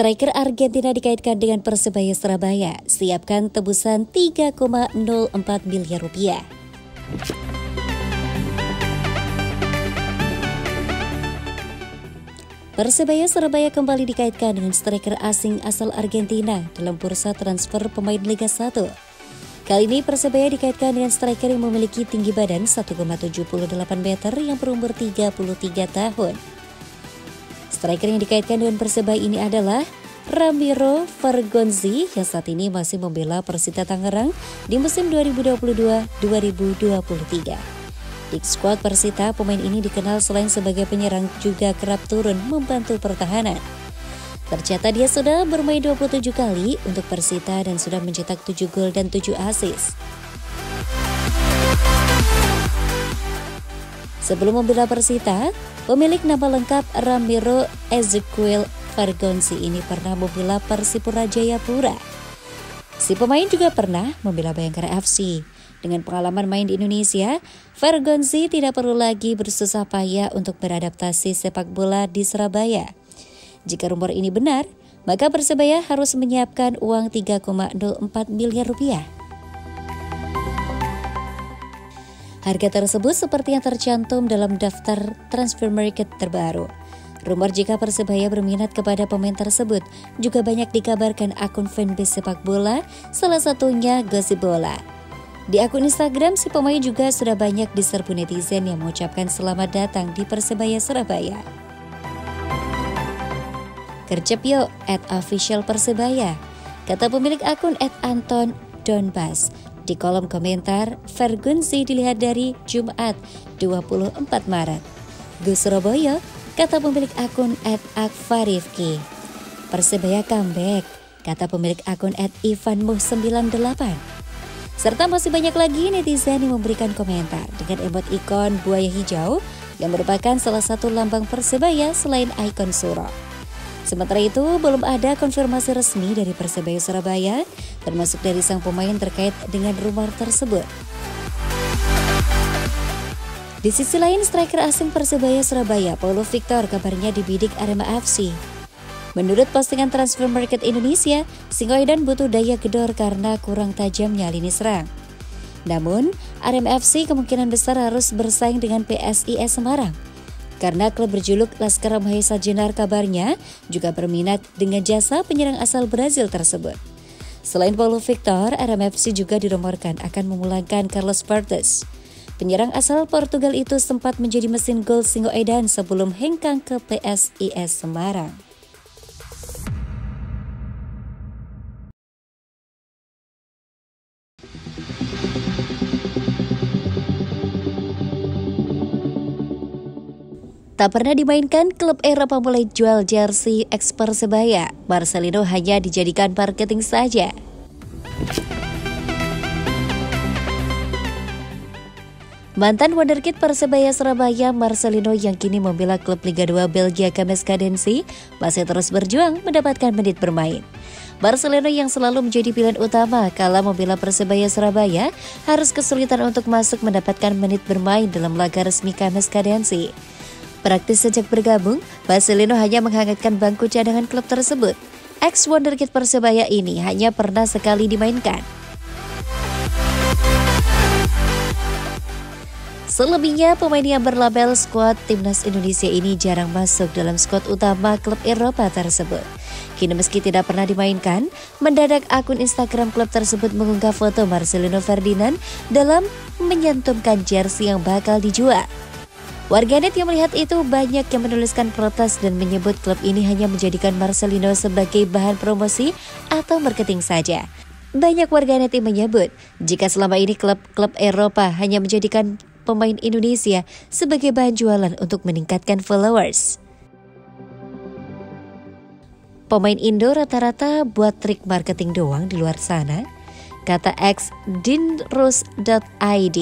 Striker Argentina dikaitkan dengan Persebaya Surabaya, siapkan tebusan 3,04 miliar rupiah. Persebaya Surabaya kembali dikaitkan dengan striker asing asal Argentina dalam bursa transfer pemain Liga 1. Kali ini Persebaya dikaitkan dengan striker yang memiliki tinggi badan 1,78 meter yang berumur 33 tahun. Striker yang dikaitkan dengan Persebaya ini adalah Ramiro Fargonzi yang saat ini masih membela Persita Tangerang di musim 2022-2023. Di skuad Persita, pemain ini dikenal selain sebagai penyerang juga kerap turun membantu pertahanan. Tercatat dia sudah bermain 27 kali untuk Persita dan sudah mencetak 7 gol dan 7 assist. Sebelum membela Persita, Pemilik nama lengkap Ramiro Ezequiel Fargonsi ini pernah membela Persipura Jayapura. Si pemain juga pernah membela Bayangkara FC. Dengan pengalaman main di Indonesia, Fargonsi tidak perlu lagi bersusah payah untuk beradaptasi sepak bola di Surabaya. Jika rumor ini benar, maka Persebaya harus menyiapkan uang 3,04 miliar rupiah. Harga tersebut seperti yang tercantum dalam daftar transfer market terbaru. Rumor jika Persebaya berminat kepada pemain tersebut juga banyak dikabarkan akun fanbase sepak bola, salah satunya Gosip Bola. Di akun Instagram, si pemain juga sudah banyak diserbu netizen yang mengucapkan selamat datang di Persebaya Surabaya. Kerjep yuk, at official Persebaya, kata pemilik akun at Anton Donbas di kolom komentar, Fergunsi dilihat dari Jumat 24 Maret. Gus Surabaya, kata pemilik akun at Akfarifki. Persebaya comeback, kata pemilik akun at Ivanmu98. Serta masih banyak lagi netizen yang memberikan komentar dengan emot ikon buaya hijau yang merupakan salah satu lambang Persebaya selain ikon Suro. Sementara itu, belum ada konfirmasi resmi dari Persebaya Surabaya, termasuk dari sang pemain terkait dengan rumor tersebut. Di sisi lain, striker asing Persebaya Surabaya, Paulo Victor, kabarnya dibidik Arema FC. Menurut postingan Transfer Market Indonesia, Singoedan butuh daya gedor karena kurang tajamnya lini serang. Namun, Arema FC kemungkinan besar harus bersaing dengan PSIS Semarang karena klub berjuluk Laskar Mahesa Jenar kabarnya juga berminat dengan jasa penyerang asal Brazil tersebut. Selain Paulo Victor, RMFC juga dirumorkan akan memulangkan Carlos Portes. Penyerang asal Portugal itu sempat menjadi mesin gol Singo Edan sebelum hengkang ke PSIS Semarang. Tak pernah dimainkan, klub Eropa mulai jual jersey ex Persebaya. Marcelino hanya dijadikan marketing saja. Mantan wonderkid Persebaya Surabaya Marcelino yang kini membela klub Liga 2 Belgia Kames Kadensi masih terus berjuang mendapatkan menit bermain. Marcelino yang selalu menjadi pilihan utama kala membela Persebaya Surabaya harus kesulitan untuk masuk mendapatkan menit bermain dalam laga resmi Kames Kadensi. Praktis sejak bergabung, Marcelino hanya menghangatkan bangku cadangan klub tersebut. Ex wonderkid Persebaya ini hanya pernah sekali dimainkan. Selebihnya, pemain yang berlabel skuad timnas Indonesia ini jarang masuk dalam skuad utama klub Eropa tersebut. Kini meski tidak pernah dimainkan, mendadak akun Instagram klub tersebut mengunggah foto Marcelino Ferdinand dalam menyantumkan jersey yang bakal dijual. Warganet yang melihat itu banyak yang menuliskan protes dan menyebut klub ini hanya menjadikan Marcelino sebagai bahan promosi atau marketing saja. Banyak warganet yang menyebut jika selama ini klub-klub Eropa hanya menjadikan pemain Indonesia sebagai bahan jualan untuk meningkatkan followers. Pemain Indo rata-rata buat trik marketing doang di luar sana, kata ex dinrus.id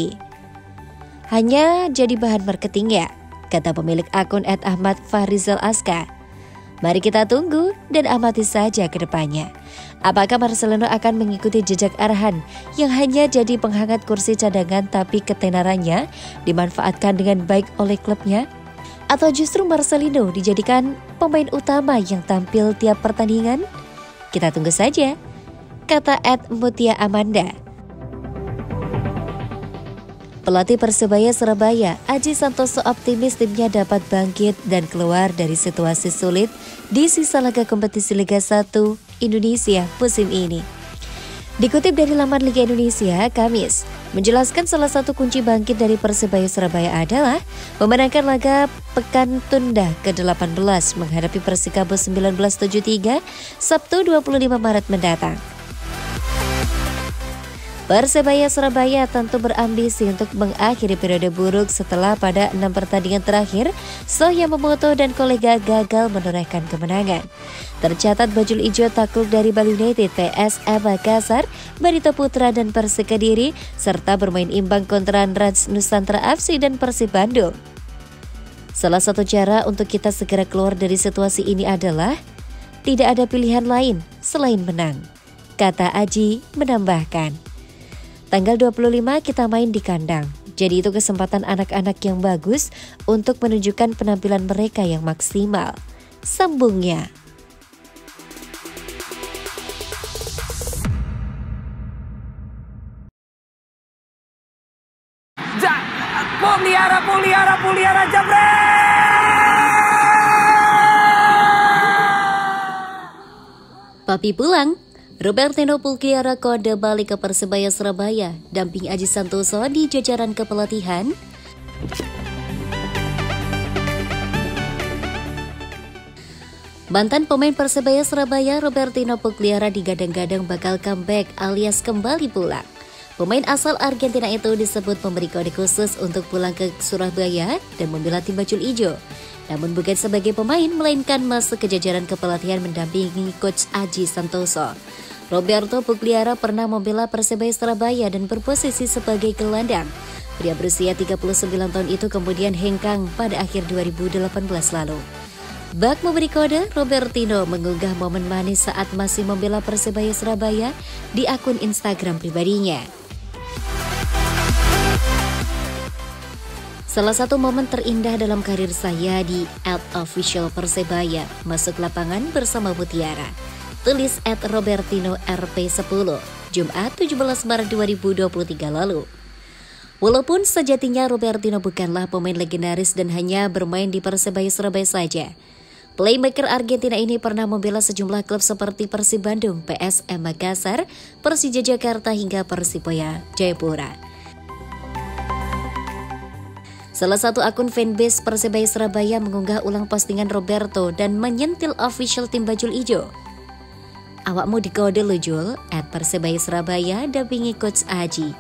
hanya jadi bahan marketing ya, kata pemilik akun Ed Ahmad Farizal Aska. Mari kita tunggu dan amati saja ke depannya. Apakah Marcelino akan mengikuti jejak Arhan yang hanya jadi penghangat kursi cadangan tapi ketenarannya dimanfaatkan dengan baik oleh klubnya? Atau justru Marcelino dijadikan pemain utama yang tampil tiap pertandingan? Kita tunggu saja, kata Ed Mutia Amanda. Pelatih Persebaya Surabaya, Aji Santoso optimis timnya dapat bangkit dan keluar dari situasi sulit di sisa laga kompetisi Liga 1 Indonesia musim ini. Dikutip dari laman Liga Indonesia, Kamis, menjelaskan salah satu kunci bangkit dari Persebaya Surabaya adalah memenangkan laga Pekan Tunda ke-18 menghadapi Persikabo 1973 Sabtu 25 Maret mendatang. Persebaya Surabaya tentu berambisi untuk mengakhiri periode buruk setelah pada enam pertandingan terakhir Sohya Momoto dan kolega gagal menorehkan kemenangan. Tercatat bajul ijo takluk dari Bali United, PSM Makassar, Barito Putra dan Persik Kediri, serta bermain imbang kontra Rans Nusantara FC dan Persib Bandung. Salah satu cara untuk kita segera keluar dari situasi ini adalah tidak ada pilihan lain selain menang, kata Aji menambahkan. Tanggal 25 kita main di kandang. Jadi itu kesempatan anak-anak yang bagus untuk menunjukkan penampilan mereka yang maksimal. Sambungnya. Puliara, Puliara, Puliara, Papi pulang, Robertino Pulkiara kode balik ke Persebaya Surabaya, damping Aji Santoso di jajaran kepelatihan. Mantan pemain Persebaya Surabaya Robertino Pulkiara digadang-gadang bakal comeback alias kembali pulang. Pemain asal Argentina itu disebut memberi kode khusus untuk pulang ke Surabaya dan membela tim bajul ijo. Namun bukan sebagai pemain, melainkan masuk ke jajaran kepelatihan mendampingi Coach Aji Santoso. Roberto Pugliara pernah membela Persebaya Surabaya dan berposisi sebagai gelandang. Pria berusia 39 tahun itu kemudian hengkang pada akhir 2018 lalu. Bak memberi kode, Robertino mengunggah momen manis saat masih membela Persebaya Surabaya di akun Instagram pribadinya. Salah satu momen terindah dalam karir saya di Ad Official Persebaya masuk lapangan bersama Mutiara tulis at Robertino RP10, Jumat 17 Maret 2023 lalu. Walaupun sejatinya Robertino bukanlah pemain legendaris dan hanya bermain di Persebaya Surabaya saja, Playmaker Argentina ini pernah membela sejumlah klub seperti Persib Bandung, PSM Makassar, Persija Jakarta hingga Persipaya Jayapura. Salah satu akun fanbase Persebaya Surabaya mengunggah ulang postingan Roberto dan menyentil official tim Bajul Ijo. Awakmu dikode lo Jul, at Persebaya Surabaya, dampingi Coach Aji.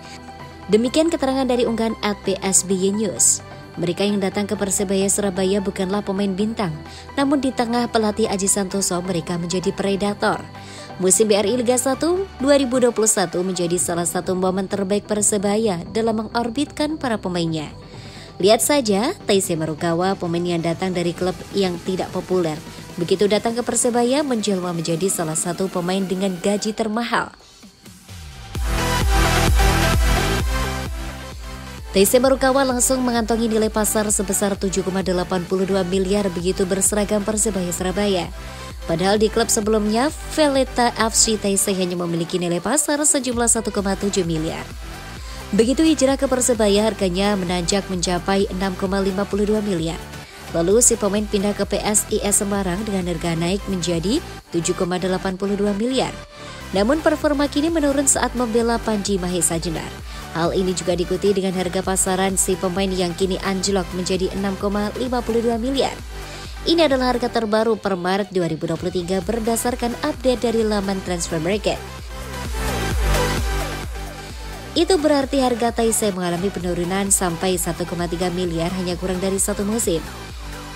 Demikian keterangan dari unggahan at PSBY News. Mereka yang datang ke Persebaya Surabaya bukanlah pemain bintang, namun di tengah pelatih Aji Santoso mereka menjadi predator. Musim BRI Liga 1 2021 menjadi salah satu momen terbaik Persebaya dalam mengorbitkan para pemainnya. Lihat saja, Taise Marukawa, pemain yang datang dari klub yang tidak populer, Begitu datang ke Persebaya menjelma menjadi salah satu pemain dengan gaji termahal. TC Marukawa langsung mengantongi nilai pasar sebesar 7,82 miliar begitu berseragam Persebaya Surabaya. Padahal di klub sebelumnya, Veleta FC TC hanya memiliki nilai pasar sejumlah 1,7 miliar. Begitu hijrah ke Persebaya harganya menanjak mencapai 6,52 miliar. Lalu si pemain pindah ke PSIS Semarang dengan harga naik menjadi 7,82 miliar. Namun performa kini menurun saat membela Panji Mahesa Jenar. Hal ini juga diikuti dengan harga pasaran si pemain yang kini anjlok menjadi 6,52 miliar. Ini adalah harga terbaru per Maret 2023 berdasarkan update dari laman Transfer Market. Itu berarti harga Taisei mengalami penurunan sampai 1,3 miliar hanya kurang dari satu musim.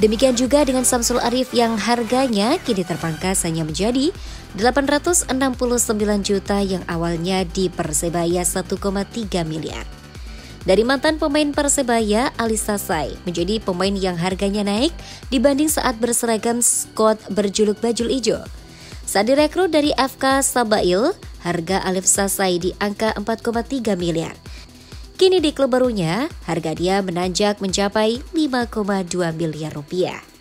Demikian juga dengan Samsul Arif yang harganya kini terpangkas hanya menjadi 869 juta yang awalnya di Persebaya 1,3 miliar. Dari mantan pemain Persebaya, Ali Sasai menjadi pemain yang harganya naik dibanding saat berseragam Scott berjuluk bajul ijo. Saat direkrut dari FK Sabail, harga Alif Sasai di angka 4,3 miliar. Kini di klub barunya, harga dia menanjak mencapai 5,2 miliar rupiah.